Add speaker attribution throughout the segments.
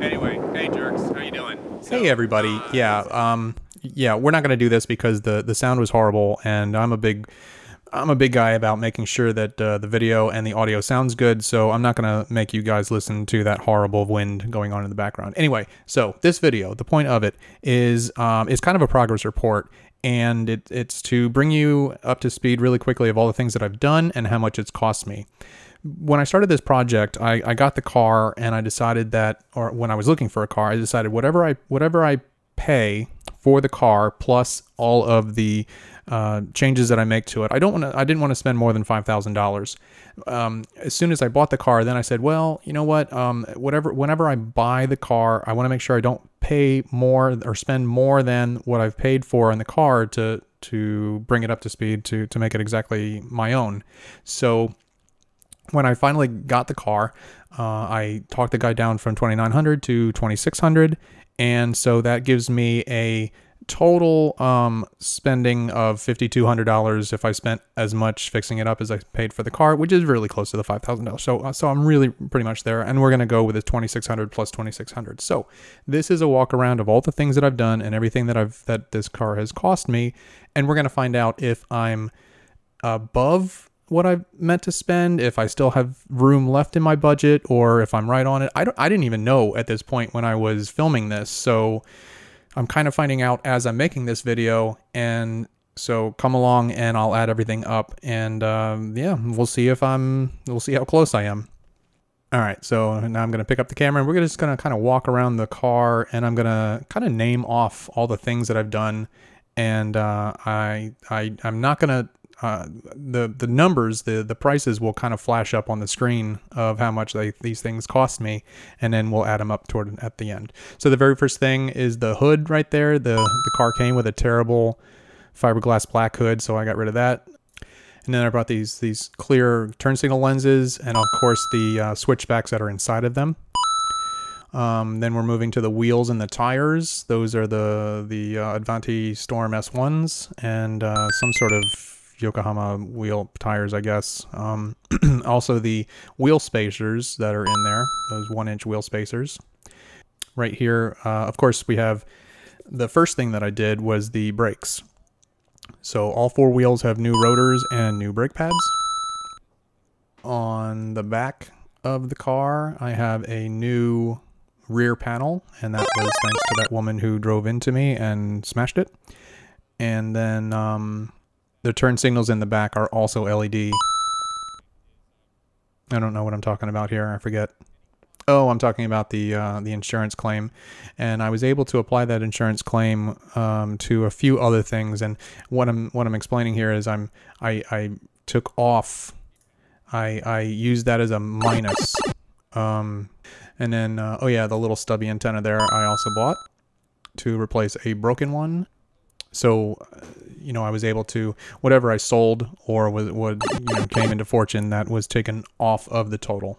Speaker 1: Anyway, hey jerks, how you doing? So,
Speaker 2: Hey everybody.
Speaker 1: uh,
Speaker 2: Yeah, um yeah, we're not going to do this because the the sound was horrible and I'm a big I'm a big guy about making sure that uh, the video and the audio sounds good, so I'm not going to make you guys listen to that horrible wind going on in the background. Anyway, so this video, the point of it is um, it's kind of a progress report and it, it's to bring you up to speed really quickly of all the things that I've done and how much it's cost me when I started this project, I, I got the car and I decided that, or when I was looking for a car, I decided whatever I whatever I pay for the car plus all of the uh, changes that I make to it, I don't want to. I didn't want to spend more than five thousand dollars. Um, as soon as I bought the car, then I said, well, you know what? Um, whatever. Whenever I buy the car, I want to make sure I don't pay more or spend more than what I've paid for in the car to to bring it up to speed to to make it exactly my own. So when I finally got the car, uh, I talked the guy down from 2900 to 2600 and so that gives me a total um, spending of $5200 if I spent as much fixing it up as I paid for the car, which is really close to the $5000. So uh, so I'm really pretty much there and we're going to go with this 2600 plus 2600. So this is a walk around of all the things that I've done and everything that I've that this car has cost me and we're going to find out if I'm above what I meant to spend, if I still have room left in my budget, or if I'm right on it. I don't. I didn't even know at this point when I was filming this, so I'm kind of finding out as I'm making this video, and so come along and I'll add everything up, and um, yeah, we'll see if I'm. We'll see how close I am. All right, so now I'm going to pick up the camera and we're just going to kind of walk around the car and I'm going to kind of name off all the things that I've done. And uh, I, I, I'm not going to uh, the the numbers, the the prices will kind of flash up on the screen of how much they, these things cost me, and then we'll add them up toward at the end. So the very first thing is the hood right there. The the car came with a terrible fiberglass black hood, so I got rid of that. And then I brought these these clear turn signal lenses, and of course the uh, switchbacks that are inside of them. Um, then we're moving to the wheels and the tires. Those are the the uh, Advanti Storm S1s and uh, some sort of Yokohama wheel tires, I guess. Um, also the wheel spacers that are in there, those one inch wheel spacers. Right here, uh, of course, we have the first thing that I did was the brakes. So all four wheels have new rotors and new brake pads. On the back of the car, I have a new rear panel, and that was thanks to that woman who drove into me and smashed it. And then um, the turn signals in the back are also LED. I don't know what I'm talking about here. I forget. Oh, I'm talking about the uh, the insurance claim, and I was able to apply that insurance claim um, to a few other things. And what I'm what I'm explaining here is I'm I, I took off, I I used that as a minus, um, and then uh, oh yeah, the little stubby antenna there I also bought to replace a broken one so you know i was able to whatever i sold or was what you know, came into fortune that was taken off of the total.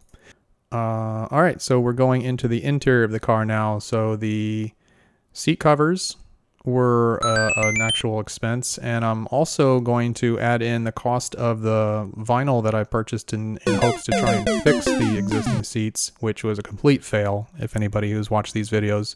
Speaker 2: Uh, all right so we're going into the interior of the car now. So the seat covers were uh, an actual expense. And i'm also going to add in the cost of the vinyl that i purchased in, in hopes to try and fix the existing seats which was a complete fail if anybody who's watched these videos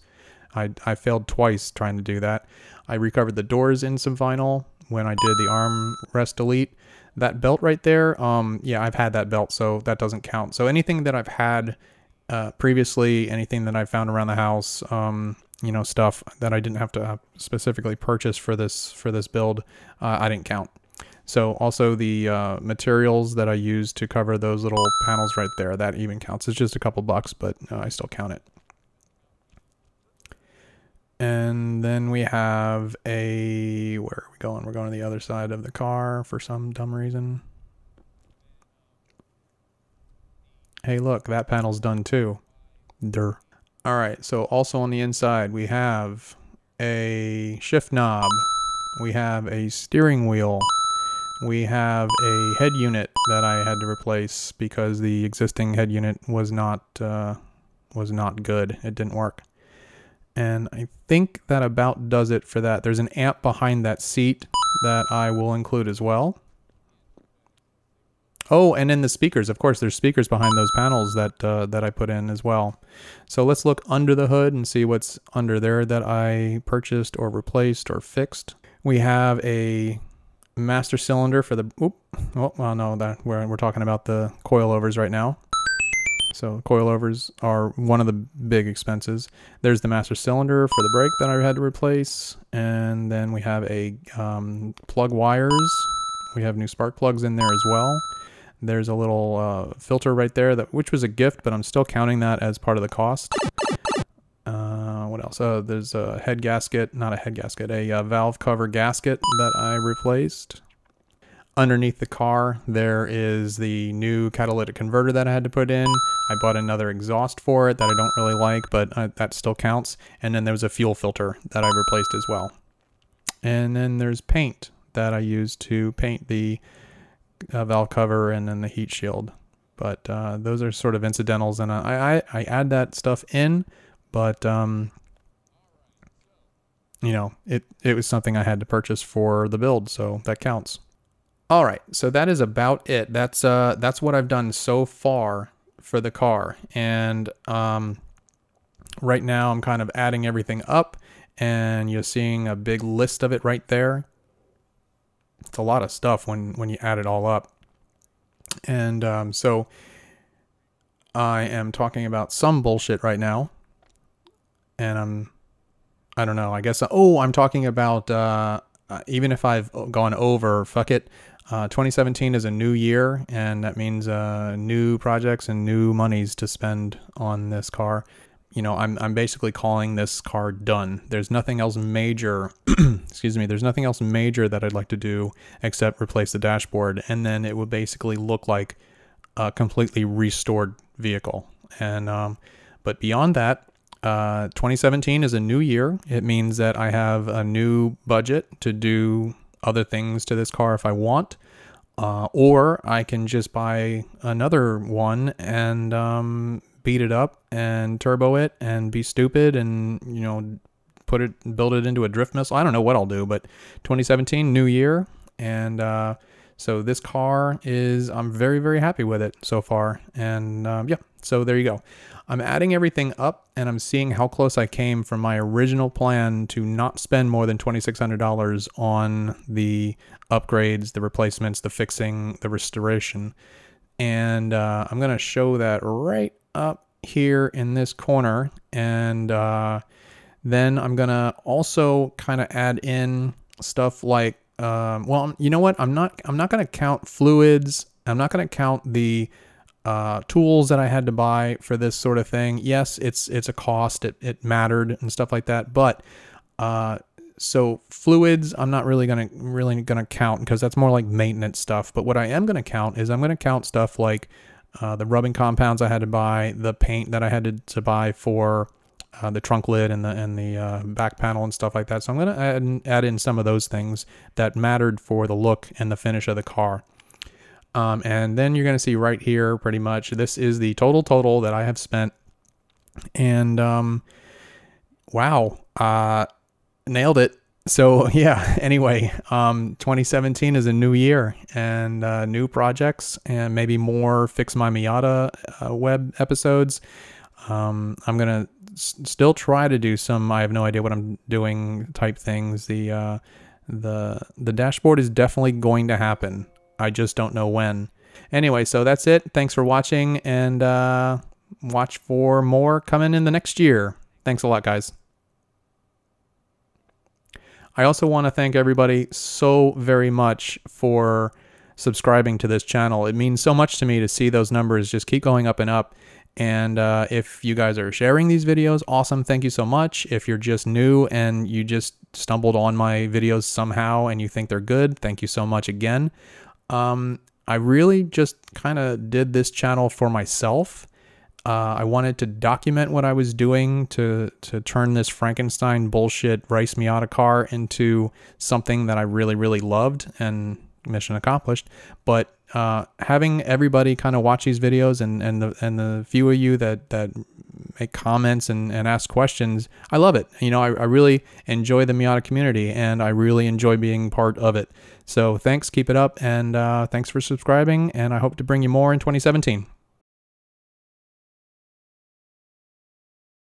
Speaker 2: I, I failed twice trying to do that. I recovered the doors in some vinyl when I did the arm rest delete. That belt right there, um, yeah, I've had that belt, so that doesn't count. So anything that I've had uh, previously, anything that I found around the house, um, you know, stuff that I didn't have to specifically purchase for this for this build, uh, I didn't count. So also the uh, materials that I used to cover those little panels right there, that even counts. It's just a couple bucks, but uh, I still count it. And then we have a, where are we going? We're going to the other side of the car for some dumb reason. Hey, look, that panel's done too. Dur. All right, so also on the inside, we have a shift knob. We have a steering wheel. We have a head unit that I had to replace because the existing head unit was not uh, was not good. It didn't work. And I think that about does it for that. There's an amp behind that seat that I will include as well. Oh, and in the speakers. Of course, there's speakers behind those panels that uh, that I put in as well. So let's look under the hood and see what's under there that I purchased or replaced or fixed. We have a master cylinder for the. Oop, oh, well, no, that we're we're talking about the coilovers right now. So coilovers are one of the big expenses. There's the master cylinder for the brake that I had to replace, and then we have a um, plug wires. We have new spark plugs in there as well. There's a little uh, filter right there that which was a gift, but I'm still counting that as part of the cost. Uh, what else? Uh, there's a head gasket, not a head gasket, a uh, valve cover gasket that I replaced. Underneath the car, there is the new catalytic converter that I had to put in. I bought another exhaust for it that I don't really like, but uh, that still counts. And then there's a fuel filter that I replaced as well. And then there's paint that I used to paint the uh, valve cover and then the heat shield. But uh, those are sort of incidentals, and I, I, I add that stuff in, but um, you know, it it was something I had to purchase for the build, so that counts. All right, so that is about it. That's uh that's what I've done so far for the car, and um, right now I'm kind of adding everything up, and you're seeing a big list of it right there. It's a lot of stuff when when you add it all up, and um, so I am talking about some bullshit right now, and I'm I don't know. I guess oh I'm talking about uh, even if I've gone over, fuck it. Uh, 2017 is a new year, and that means uh, new projects and new monies to spend on this car. You know, I'm, I'm basically calling this car done. There's nothing else major, excuse me, there's nothing else major that I'd like to do except replace the dashboard, and then it would basically look like a completely restored vehicle. And um, but beyond that, uh, 2017 is a new year. It means that I have a new budget to do other things to this car if I want. Uh, or I can just buy another one and um, beat it up and turbo it and be stupid and, you know, put it, build it into a drift missile. I don't know what I'll do, but 2017, new year. And uh, so this car is, I'm very, very happy with it so far. And um, yeah, so there you go. I'm adding everything up and I'm seeing how close I came from my original plan to not spend more than $2,600 on the upgrades, the replacements, the fixing, the restoration. And uh, I'm going to show that right up here in this corner. And uh, then I'm going to also kind of add in stuff like, um, well, you know what? I'm not, I'm not going to count fluids. I'm not going to count the uh, tools that I had to buy for this sort of thing. Yes, it's it's a cost. It it mattered and stuff like that. But uh, so fluids, I'm not really gonna really gonna count because that's more like maintenance stuff. But what I am gonna count is I'm gonna count stuff like uh, the rubbing compounds I had to buy, the paint that I had to, to buy for uh, the trunk lid and the and the uh, back panel and stuff like that. So I'm gonna add add in some of those things that mattered for the look and the finish of the car. Um, and then you're going to see right here, pretty much, this is the total total that I have spent. And um, wow, uh, nailed it. So yeah, anyway, um, 2017 is a new year and uh, new projects and maybe more Fix My Miata uh, web episodes. Um, I'm going to still try to do some, I have no idea what I'm doing type things. The, uh, the, the dashboard is definitely going to happen. I just don't know when. Anyway, so that's it. Thanks for watching and uh, watch for more coming in the next year. Thanks a lot, guys. I also want to thank everybody so very much for subscribing to this channel. It means so much to me to see those numbers just keep going up and up. And uh, if you guys are sharing these videos, awesome. Thank you so much. If you're just new and you just stumbled on my videos somehow and you think they're good, thank you so much again. Um, I really just kind of did this channel for myself. Uh, I wanted to document what I was doing to to turn this Frankenstein bullshit Rice Miata car into something that I really really loved and mission accomplished. But uh, having everybody kind of watch these videos and and the and the few of you that that make comments and, and ask questions. I love it. You know, I, I really enjoy the Miata community and I really enjoy being part of it. So thanks, keep it up, and uh, thanks for subscribing. And I hope to bring you more in 2017.